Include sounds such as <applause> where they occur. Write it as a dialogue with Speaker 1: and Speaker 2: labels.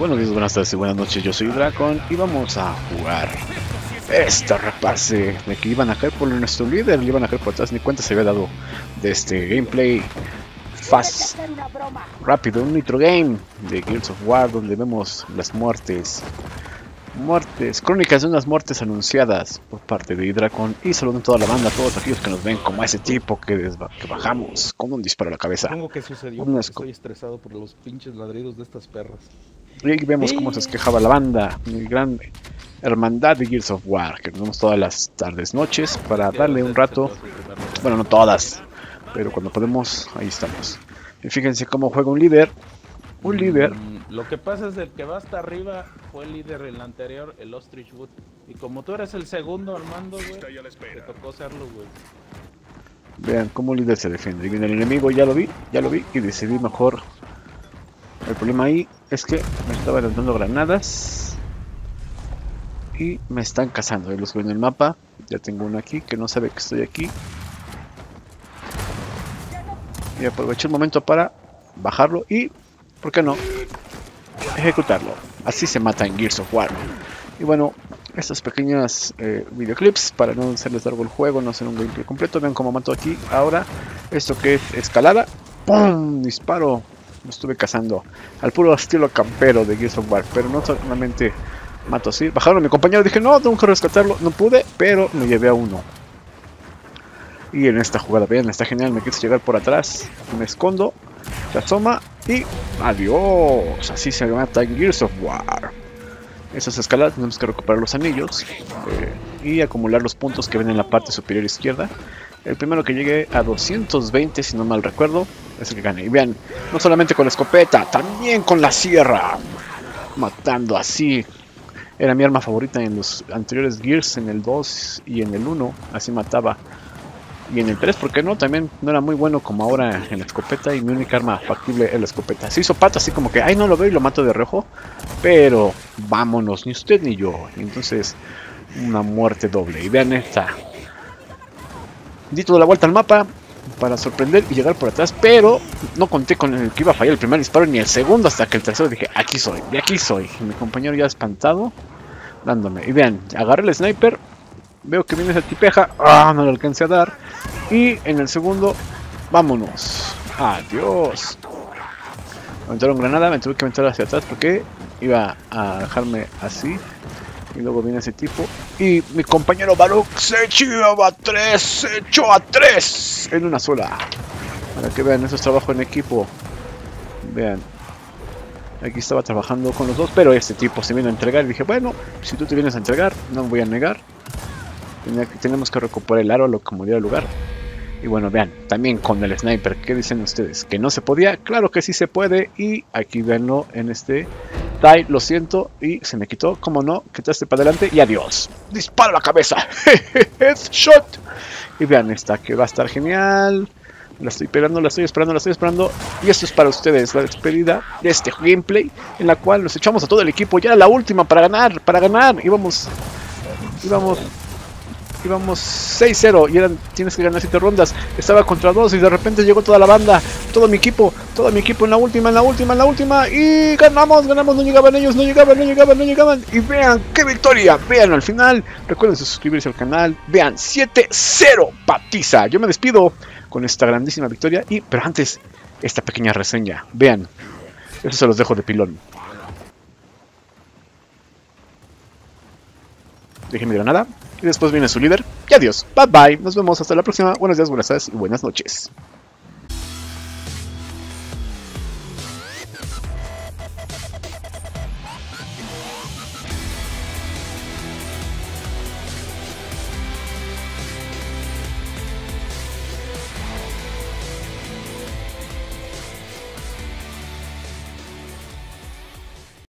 Speaker 1: Buenos días, buenas tardes y buenas noches, yo soy Dracon y vamos a jugar este repase de que iban a caer por nuestro líder, le iban a caer por atrás, ni cuenta se había dado de este gameplay fast, rápido, un nitro game de Gears of War donde vemos las muertes, muertes, crónicas de unas muertes anunciadas por parte de Hydracon y saludo a toda la banda, a todos aquellos que nos ven como a ese tipo que, bajamos con un disparo a la cabeza.
Speaker 2: Supongo que sucedió estoy estresado por los pinches ladridos de estas perras.
Speaker 1: Y ahí vemos cómo se quejaba la banda, mi gran hermandad de Gears of War, que nos vemos todas las tardes, noches, para darle un rato, bueno, no todas, pero cuando podemos, ahí estamos. Y fíjense cómo juega un líder, un líder,
Speaker 2: Mm, lo que pasa es el que va hasta arriba fue el líder en el anterior, el Ostrich Wood. Y como tú eres el segundo al mando, güey, te tocó serlo, güey.
Speaker 1: vean cómo un líder se defiende. Y viene el enemigo, ya lo vi, ya lo vi, y decidí mejor. El problema ahí es que me estaba lanzando granadas y me están cazando. Ahí los veo en el mapa, ya tengo uno aquí que no sabe que estoy aquí. Y aproveché el momento para bajarlo y, ¿por qué no? Ejecutarlo. Así se mata en Gears of War. Y bueno, estas pequeñas eh, videoclips para no hacerles largo el juego, no hacer un gameplay completo. Vean cómo mato aquí. Ahora, esto que es escalada. ¡Pum! Disparo. Lo estuve cazando al puro estilo campero de Gears of War. Pero no solamente mato así. Bajaron a mi compañero. Dije, no, tengo que rescatarlo. No pude, pero me llevé a uno. Y en esta jugada, vean, está genial. Me quise llegar por atrás. Me escondo. Se asoma. Y adiós. Así se mata Gears of War. Esas escaladas tenemos que recuperar los anillos eh, y acumular los puntos que ven en la parte superior izquierda. El primero que llegue a 220, si no mal recuerdo, es el que gane. Y vean, no solamente con la escopeta, también con la sierra. Matando así. Era mi arma favorita en los anteriores Gears, en el 2 y en el 1. Así mataba. Y en el 3, ¿por qué no? También no era muy bueno como ahora en la escopeta. Y mi única arma factible es la escopeta. Se hizo pato así como que, ay, no lo veo y lo mato de reojo. Pero vámonos, ni usted ni yo. Y entonces, una muerte doble. Y vean esta. Di toda la vuelta al mapa para sorprender y llegar por atrás. Pero no conté con el que iba a fallar el primer disparo ni el segundo. Hasta que el tercero dije, aquí soy, de aquí soy. Y mi compañero ya espantado, dándome. Y vean, agarré el sniper. Veo que viene esa tipeja. Ah, no le alcancé a dar. Y en el segundo, vámonos. Adiós. Aventaron granada, me tuve que aventar hacia atrás porque iba a dejarme así. Y luego viene ese tipo. Y mi compañero Baruch se echó a tres. Se echó a tres en una sola. Para que vean, eso es trabajo en equipo. Vean. Aquí estaba trabajando con los dos, pero este tipo se vino a entregar. Y dije, bueno, si tú te vienes a entregar, no me voy a negar. Tenemos que recuperar el aro, lo que murió el lugar. Y bueno, vean, también con el sniper, ¿qué dicen ustedes? ¿Que no se podía? Claro que sí se puede. Y aquí venlo en este Lo siento. Y se me quitó, como no, quitaste para adelante y adiós. Dispara a la cabeza. <laughs> Headshot. Y vean esta, que va a estar genial. La estoy esperando, la estoy esperando, la estoy esperando. Y esto es para ustedes, la despedida de este gameplay. En la cual nos echamos a todo el equipo. Ya la última para ganar, para ganar. Íbamos, íbamos íbamos 6-0 y eran, tienes que ganar 7 rondas. Estaba contra 2 y de repente llegó toda la banda, todo mi equipo, todo mi equipo en la última, en la última, en la última y ganamos, ganamos, no llegaban ellos, no llegaban, no llegaban, no llegaban y vean qué victoria, vean al final, recuerden suscribirse al canal, vean 7-0 Patiza. Yo me despido con esta grandísima victoria y, pero antes, esta pequeña reseña, vean, eso se los dejo de pilón. Déjenme granada. Y después viene su líder. Y adiós. Bye bye. Nos vemos hasta la próxima. Buenos días, buenas tardes y buenas noches.